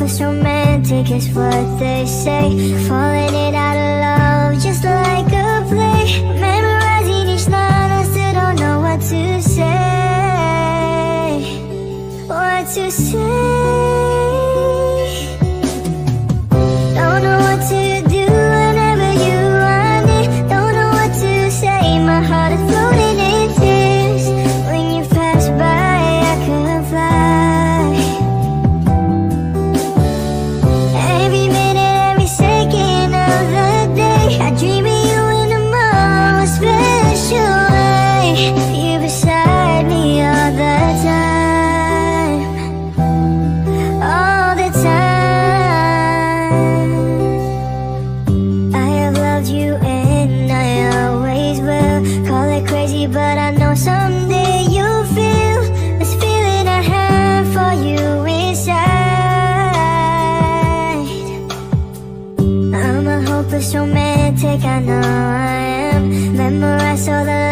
Hopeless romantic is what they say. Falling but I know someday you'll feel this feeling I have for you inside. I'm a hopeless romantic, I know I am. Memorize all the